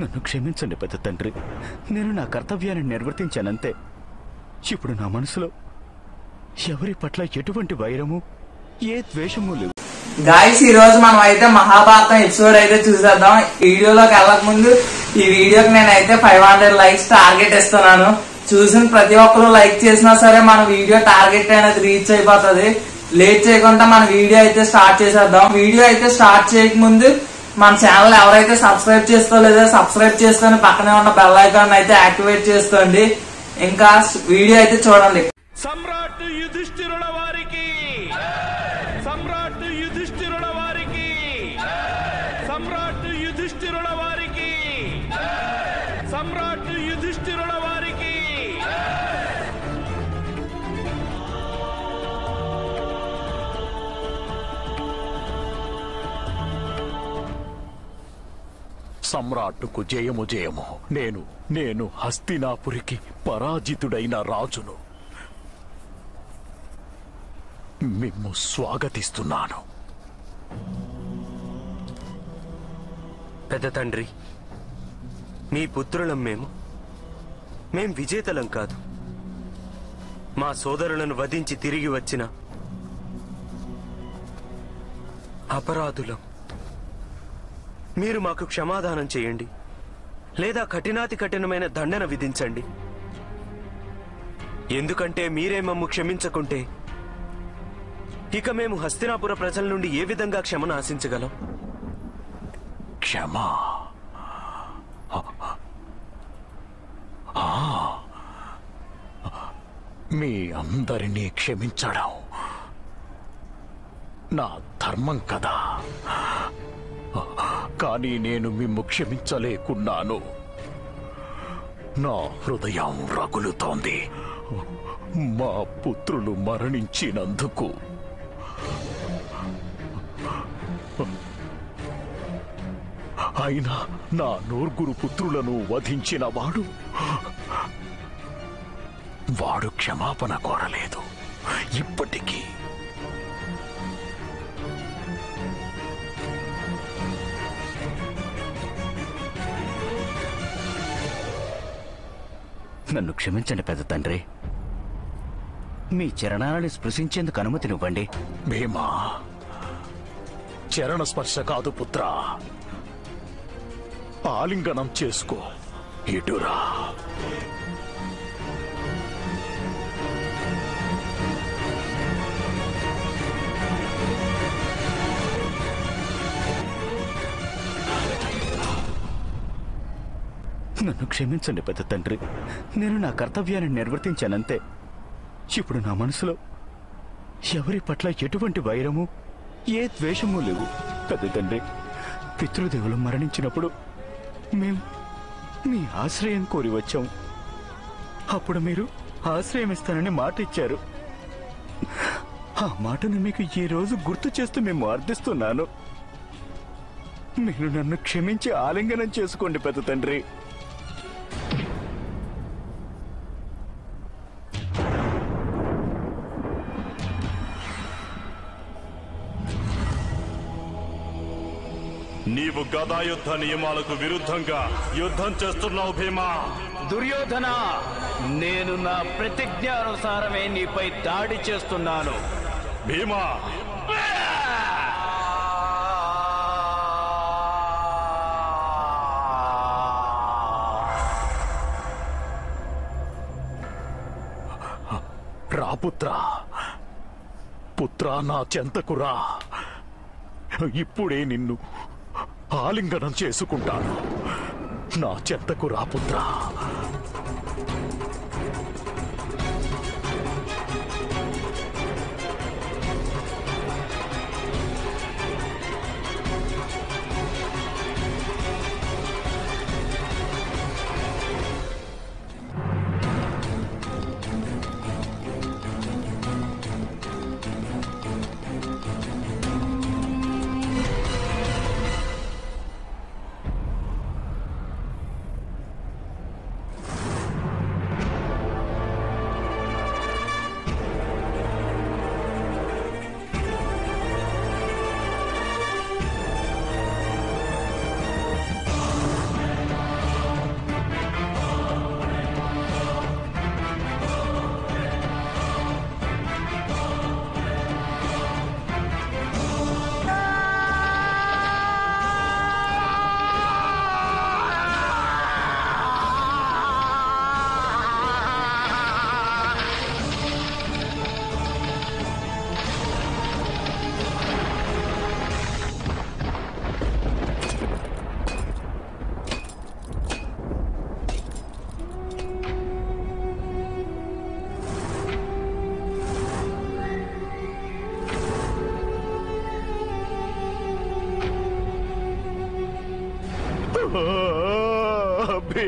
నన్ను క్షమించండి పెద్ద తండ్రి. నేను నా కర్తవ్యాన్ని నిర్వర్తించానంతే. ఇప్పుడు నా మనసులో ఎవరి పట్ల ఎటువంటి వైరము ఏ ద్వేషము లేవు. గాయస్ ఈ రోజు మనం అయితే మహాభారతం ఎపిసోడ్ అయితే చూసేద్దాం. వీడియోలోకి వెళ్ళక ముందు ఈ వీడియోకి నేనైతే ఫైవ్ హండ్రెడ్ లైక్స్ టార్గెట్ ఇస్తున్నాను. చూసిన ప్రతి ఒక్కరు లైక్ చేసినా సరే మన వీడియో టార్గెట్ అనేది రీచ్ అయిపోతుంది. లేట్ చేయకుండా మన వీడియో అయితే స్టార్ట్ చేసేద్దాం. వీడియో అయితే స్టార్ట్ చేయక ముందు మన ఛానల్ ఎవరైతే సబ్స్క్రైబ్ చేసుకోలేదో సబ్స్క్రైబ్ చేసుకొని పక్కనే ఉన్న బెల్ ఐకాన్ అయితే యాక్టివేట్ చేసుకోండి. ఇంకా వీడియో అయితే చూడండి. సమ్రాట్ యుధిష్ఠిరుల వారికి. సమ్రాట్ యుధిష్ఠిరుల వారికి. సమ్రాట్ యుధిష్ఠిరుల వారికి. సమ్రాట్ యుధిష్ఠిరుల వారికి సమ్రాట్టుకు జయము జయము. నేను నేను హస్తినాపురికి పరాజితుడైన రాజును. మిమ్ము స్వాగతిస్తున్నాను. పెద్ద తండ్రి మీ పుత్రులం మేము. మేం విజేతలం కాదు. మా సోదరులను వధించి తిరిగి వచ్చిన అపరాధులం. మీరు మాకు క్షమాదానం చేయండి. లేదా కఠినాతి కఠినమైన దండన విధించండి. ఎందుకంటే మీరే మమ్ము క్షమించకుంటే ఇక మేము హస్తినాపుర ప్రజల నుండి ఏ విధంగా క్షమను ఆశించగలం క్షమా. ఆ. మీ అందరినీ క్షమించడం నా ధర్మం కదా. కానీ నేను మిమ్ము క్షమించలేకున్నాను. నా హృదయం రగులుతోంది. మా పుత్రులు మరణించినందుకు. అయినా నా నూర్గురు పుత్రులను వధించిన వాడు వాడు క్షమాపణ కోరలేదు. ఇప్పటికీ నన్ను క్షమించండి పెద్ద తండ్రి. మీ చరణాలని స్పృశించేందుకు అనుమతినివ్వండి భీమా చరణ స్పర్శ కాదు పుత్ర. ఆలింగనం చేసుకో ఇటురా. నన్ను క్షమించండి పెద్ద తండ్రి. నేను నా కర్తవ్యాన్ని నిర్వర్తించానంతే. ఇప్పుడు నా మనసులో ఎవరి పట్ల ఎటువంటి వైరము ఏ ద్వేషము లేవు. పెద్ద తండ్రి పితృదేవులు మరణించినప్పుడు మేము మీ ఆశ్రయం కోరి వచ్చాం. అప్పుడు మీరు ఆశ్రయం ఇస్తానని మాట ఇచ్చారు. ఆ మాటను మీకు ఈ రోజు గుర్తు చేస్తూ మేము అర్థిస్తున్నాను మీరు నన్ను క్షమించి ఆలింగనం చేసుకోండి పెద్ద తండ్రి. నీవు గదాయుద్ధ నియమాలకు విరుద్ధంగా యుద్ధం చేస్తున్నావు భీమా. దుర్యోధన నేను నా ప్రతిజ్ఞానుసారమే నీపై దాడి చేస్తున్నాను. భీమా. రా పుత్ర. పుత్ర నా చెంతకు రా. ఇప్పుడే నిన్ను ఆలింగనం చేసుకుంటాను. నా చెంతకు రాపుత్రా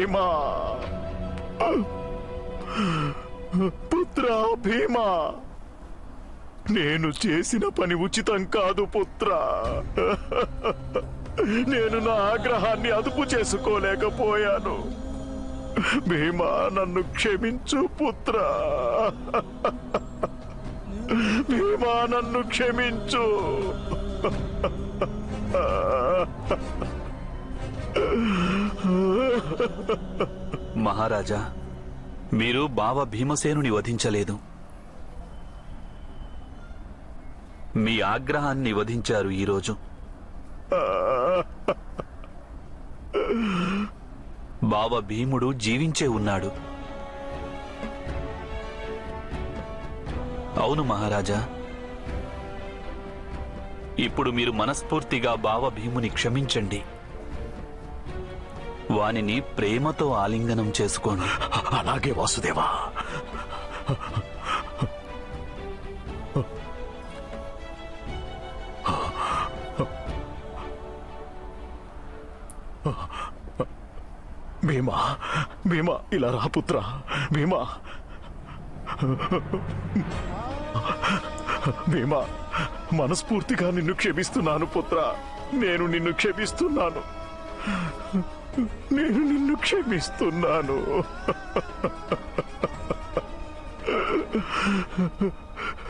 భీమా పుత్ర భీమా నేను చేసిన పని ఉచితం కాదు పుత్ర. నేను నా ఆగ్రహాన్ని అదుపు చేసుకోలేకపోయాను. భీమా నన్ను క్షమించు పుత్ర. భీమా నన్ను క్షమించు. మహారాజా మీరు బావ భీమసేనుని వధించలేదు. మీ ఆగ్రహాన్ని వధించారు ఈరోజు. బావ భీముడు జీవించే ఉన్నాడు. అవును మహారాజా ఇప్పుడు మీరు మనస్ఫూర్తిగా బావ భీముని క్షమించండి. వానిని ప్రేమతో ఆలింగనం చేసుకోండి అలాగే వాసుదేవా. భీమా భీమా ఇలా రా పుత్ర భీమా. భీమా మనస్ఫూర్తిగా నిన్ను క్షమిస్తున్నాను పుత్ర. నేను నిన్ను క్షమిస్తున్నాను. నేను నిన్ను క్షమిస్తున్నాను.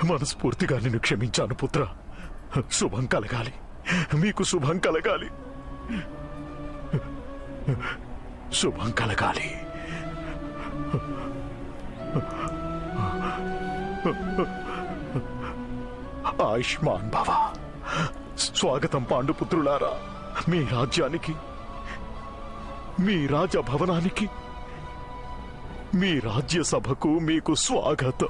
మనస్ఫూర్తిగా నిన్ను క్షమించాను పుత్ర. శుభం కలగాలి. మీకు శుభం కలగాలి. శుభం కలగాలి. ఆయుష్మాన్ బావా స్వాగతం పాండుపుత్రులారా మీ రాజ్యానికి మీ రాజభవనానికి మీ రాజ్యసభకు మీకు స్వాగతం.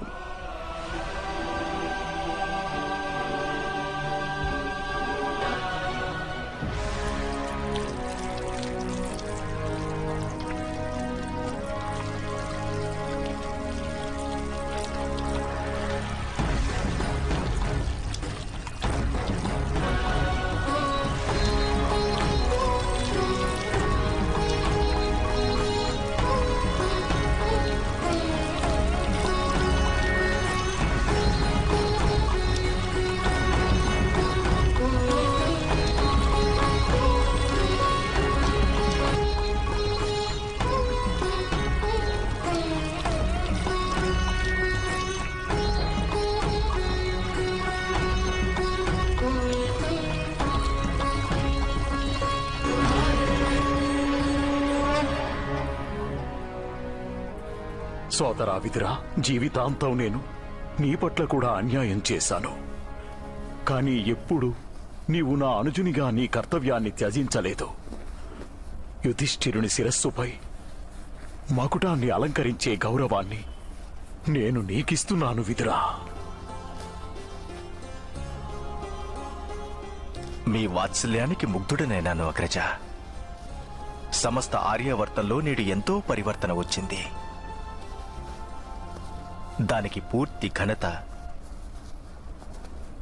సోదరా విదురా జీవితాంతం నేను నీ పట్ల కూడా అన్యాయం చేశాను. కానీ ఎప్పుడు నీవు నా అనుజునిగా నీ కర్తవ్యాన్ని త్యజించలేదు. యుధిష్ఠిరుని శిరస్సుపై మకుటాన్ని అలంకరించే గౌరవాన్ని నేను నీకిస్తున్నాను విదురా. మీ వాత్సల్యానికి ముగ్ధుడనైనాను అగ్రజ. సమస్త ఆర్యవర్తంలో నేడు ఎంతో పరివర్తన వచ్చింది. దానికి పూర్తి ఘనత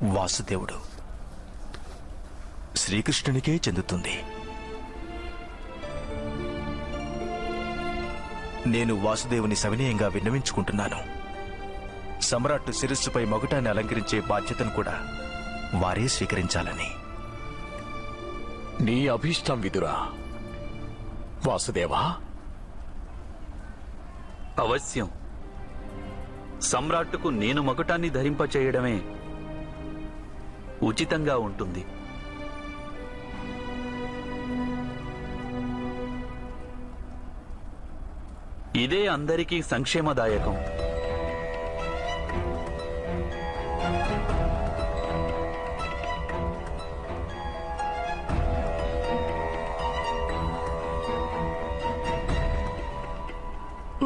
వాసుదేవుడు. శ్రీకృష్ణునికే చెందుతుంది. నేను వాసుదేవుని సవినయంగా విన్నవించుకుంటున్నాను. సమ్రాట్టు శిరస్సుపై మగుటాన్ని అలంకరించే బాధ్యతను కూడా వారే స్వీకరించాలని. నీ అభీష్టం విదురా. వాసుదేవా. అవశ్యం. సమ్రాట్టుకు నేను మకుటాన్ని ధరింపచేయడమే ఉచితంగా ఉంటుంది. ఇదే అందరికీ సంక్షేమదాయకం.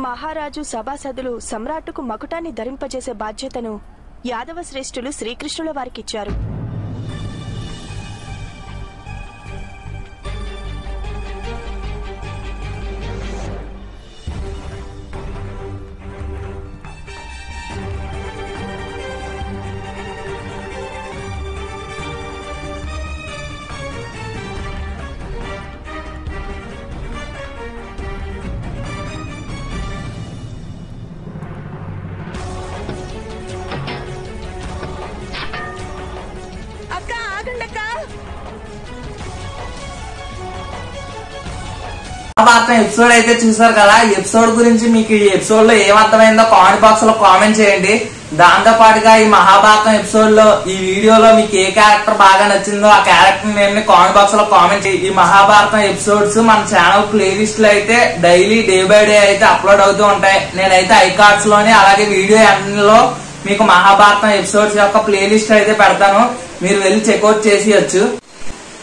మహారాజు సభాసదులు సమ్రాట్టుకు మకుటాన్ని ధరింపజేసే బాధ్యతను యాదవ శ్రేష్ఠులు శ్రీకృష్ణుల వారికిచ్చారు. మహాభారతం ఎపిసోడ్ అయితే చూసారు కదా ఎపిసోడ్ గురించి మీకు ఈ ఎపిసోడ్లో ఏమర్థమైందో కామెంట్ బాక్స్లో కామెంట్ చేయండి. దాంతో పాటుగా ఈ మహాభారతం ఎపిసోడ్లో ఈ వీడియోలో మీకు ఏ క్యారెక్టర్ బాగా నచ్చిందో ఆ క్యారెక్టర్ నేమ్ కామెంట్ బాక్స్లో కామెంట్ ఈ మహాభారతం ఎపిసోడ్స్ మన ఛానల్ ప్లేలిస్ట్లో అయితే డైలీ డే బై డే అయితే అప్లోడ్ అవుతూ ఉంటాయి. నేనైతే ఐకార్డ్స్లోని అలాగే వీడియో ఎండ్లో మీకు మహాభారతం ఎపిసోడ్స్ యొక్క ప్లేలిస్ట్ అయితే పెడతాను. మీరు వెళ్ళి చెక్అవుట్ చేసేయచ్చు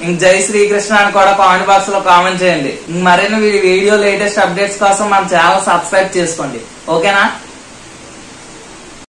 ఇంక జై శ్రీకృష్ణ అని కూడా కామెంట్ బాక్స్లో కామెంట్ చేయండి. మరిన్ని వీడియో లేటెస్ట్ అప్డేట్స్ కోసం మన ఛానల్ సబ్స్క్రైబ్ చేసుకోండి. ఓకేనా?